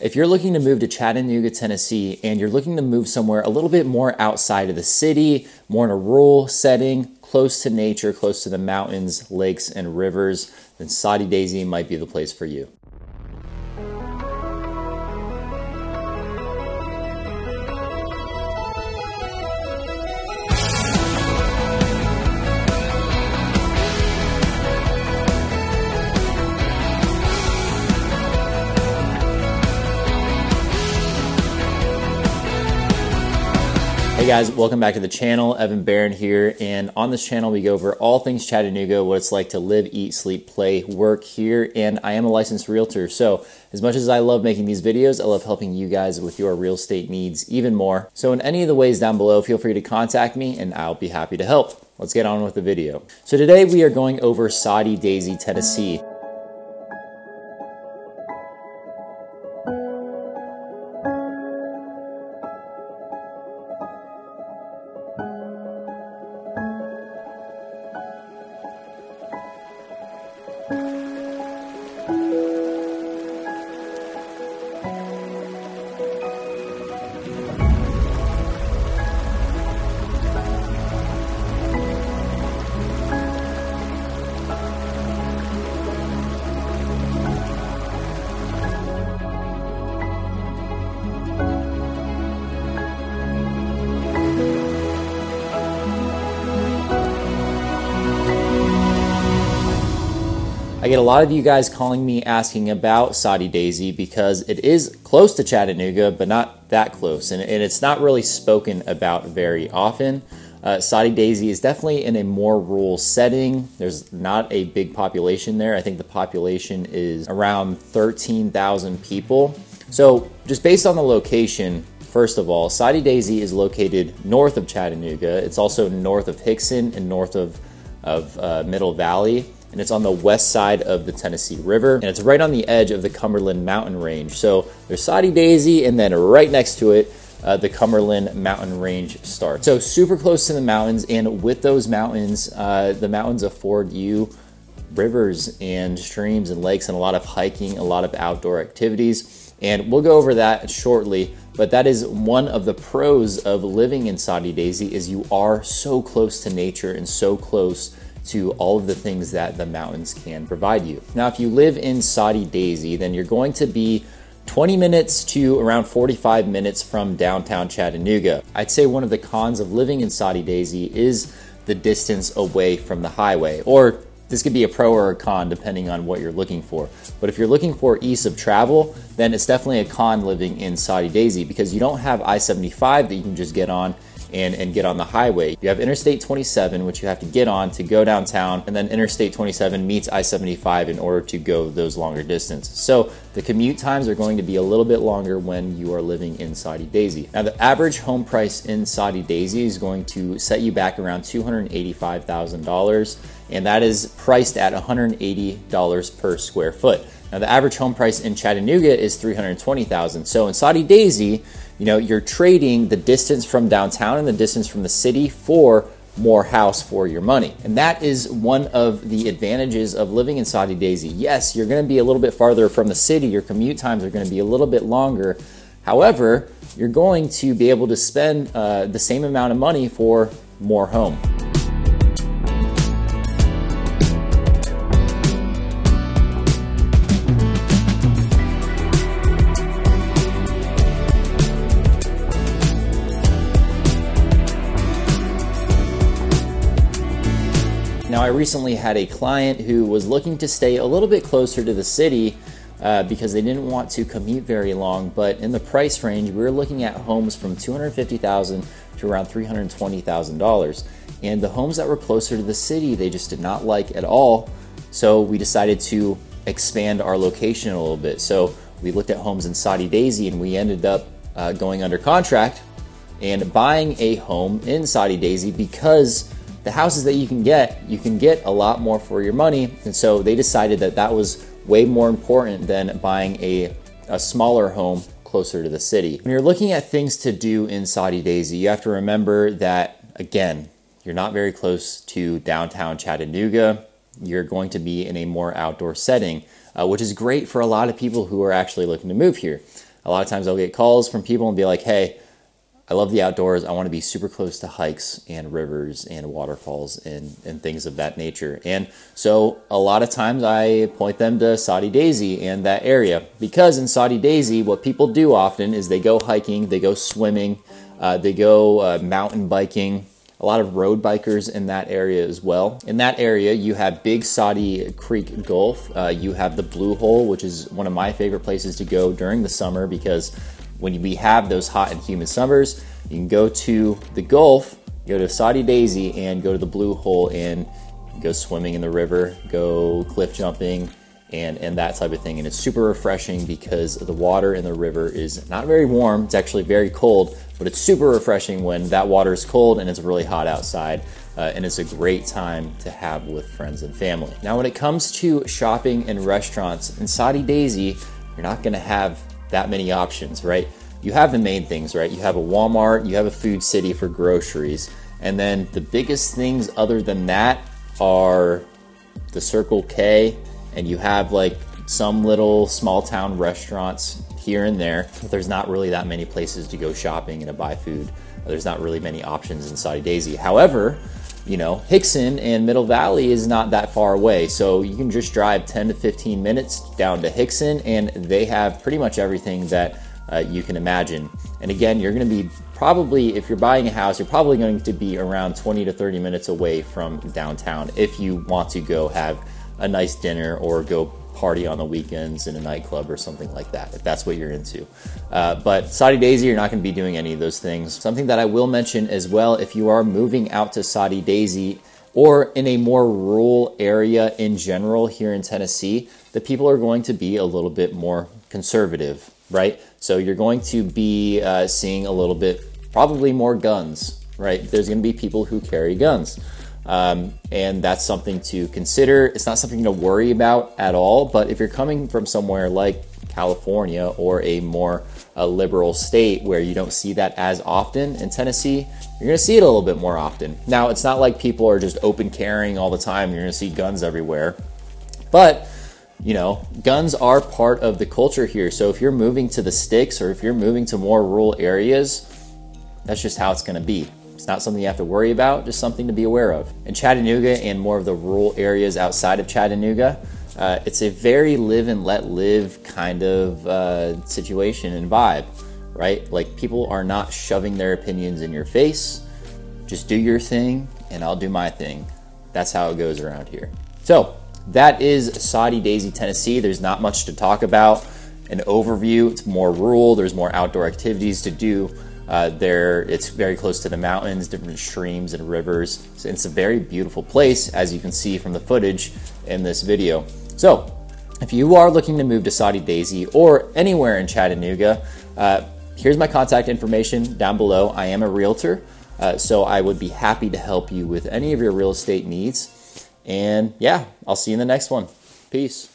If you're looking to move to Chattanooga, Tennessee, and you're looking to move somewhere a little bit more outside of the city, more in a rural setting, close to nature, close to the mountains, lakes, and rivers, then Soddy Daisy might be the place for you. Hey guys, welcome back to the channel. Evan Barron here, and on this channel we go over all things Chattanooga, what it's like to live, eat, sleep, play, work here, and I am a licensed realtor. So, as much as I love making these videos, I love helping you guys with your real estate needs even more. So, in any of the ways down below, feel free to contact me and I'll be happy to help. Let's get on with the video. So, today we are going over Soddy Daisy, Tennessee. I get a lot of you guys calling me asking about Soddy Daisy because it is close to Chattanooga, but not that close, and, and it's not really spoken about very often. Uh, Soddy Daisy is definitely in a more rural setting. There's not a big population there. I think the population is around 13,000 people. So, just based on the location, first of all, Soddy Daisy is located north of Chattanooga. It's also north of Hixson and north of, of uh, Middle Valley and it's on the west side of the Tennessee River, and it's right on the edge of the Cumberland Mountain Range. So there's Soddy Daisy, and then right next to it, uh, the Cumberland Mountain Range starts. So super close to the mountains, and with those mountains, uh, the mountains afford you rivers and streams and lakes and a lot of hiking, a lot of outdoor activities. And we'll go over that shortly, but that is one of the pros of living in Soddy Daisy is you are so close to nature and so close to all of the things that the mountains can provide you. Now, if you live in Soddy Daisy, then you're going to be 20 minutes to around 45 minutes from downtown Chattanooga. I'd say one of the cons of living in Soddy Daisy is the distance away from the highway, or this could be a pro or a con depending on what you're looking for. But if you're looking for ease of travel, then it's definitely a con living in Soddy Daisy because you don't have I 75 that you can just get on and, and get on the highway. You have Interstate 27, which you have to get on to go downtown, and then Interstate 27 meets I 75 in order to go those longer distances. So the commute times are going to be a little bit longer when you are living in Soddy Daisy. Now, the average home price in Soddy Daisy is going to set you back around $285,000, and that is priced at $180 per square foot. Now, the average home price in Chattanooga is 320,000. So in Soddy Daisy, you know, you're trading the distance from downtown and the distance from the city for more house for your money. And that is one of the advantages of living in Soddy Daisy. Yes, you're going to be a little bit farther from the city, your commute times are going to be a little bit longer. However, you're going to be able to spend uh, the same amount of money for more home. I recently had a client who was looking to stay a little bit closer to the city uh, because they didn't want to commute very long. But in the price range, we were looking at homes from 250,000 to around $320,000. And the homes that were closer to the city, they just did not like at all. So we decided to expand our location a little bit. So we looked at homes in Soddy Daisy and we ended up uh, going under contract and buying a home in Soddy Daisy because the houses that you can get, you can get a lot more for your money. And so they decided that that was way more important than buying a, a smaller home closer to the city. When you're looking at things to do in Soddy Daisy, you have to remember that, again, you're not very close to downtown Chattanooga. You're going to be in a more outdoor setting, uh, which is great for a lot of people who are actually looking to move here. A lot of times I'll get calls from people and be like, hey, I love the outdoors. I want to be super close to hikes and rivers and waterfalls and, and things of that nature. And so a lot of times I point them to Soddy Daisy and that area because in Soddy Daisy, what people do often is they go hiking, they go swimming, uh, they go uh, mountain biking. A lot of road bikers in that area as well. In that area, you have Big Soddy Creek Gulf. Uh, you have the Blue Hole, which is one of my favorite places to go during the summer because when we have those hot and humid summers, you can go to the Gulf, go to Soddy Daisy, and go to the Blue Hole and go swimming in the river, go cliff jumping, and, and that type of thing. And it's super refreshing because the water in the river is not very warm, it's actually very cold, but it's super refreshing when that water is cold and it's really hot outside. Uh, and it's a great time to have with friends and family. Now, when it comes to shopping and restaurants in Soddy Daisy, you're not going to have that many options, right? You have the main things, right? You have a Walmart, you have a Food City for groceries, and then the biggest things other than that are the Circle K, and you have like some little small town restaurants here and there. There's not really that many places to go shopping and to buy food. There's not really many options in Soddy Daisy. However, you know, Hixson and Middle Valley is not that far away. So you can just drive 10 to 15 minutes down to Hixson, and they have pretty much everything that uh, you can imagine. And again, you're going to be probably, if you're buying a house, you're probably going to be around 20 to 30 minutes away from downtown if you want to go have a nice dinner or go party on the weekends in a nightclub or something like that, if that's what you're into. Uh, but Soddy Daisy, you're not going to be doing any of those things. Something that I will mention as well if you are moving out to Soddy Daisy or in a more rural area in general here in Tennessee, the people are going to be a little bit more conservative, right? So you're going to be uh, seeing a little bit, probably more guns, right? There's going to be people who carry guns. Um, and that's something to consider. It's not something to worry about at all, but if you're coming from somewhere like California or a more uh, liberal state where you don't see that as often in Tennessee, you're going to see it a little bit more often. Now, it's not like people are just open carrying all the time, you're going to see guns everywhere. But you know, guns are part of the culture here. So if you're moving to the sticks or if you're moving to more rural areas, that's just how it's going to be. It's not something you have to worry about, just something to be aware of. In Chattanooga and more of the rural areas outside of Chattanooga, uh, it's a very live and let live kind of uh, situation and vibe, right? Like people are not shoving their opinions in your face. Just do your thing and I'll do my thing. That's how it goes around here. So that is Soddy Daisy, Tennessee. There's not much to talk about. An overview, it's more rural, there's more outdoor activities to do. Uh, there, it's very close to the mountains, different streams and rivers. So it's a very beautiful place, as you can see from the footage in this video. So, if you are looking to move to Soddy Daisy or anywhere in Chattanooga, uh, here's my contact information down below. I am a realtor, uh, so I would be happy to help you with any of your real estate needs. And yeah, I'll see you in the next one. Peace.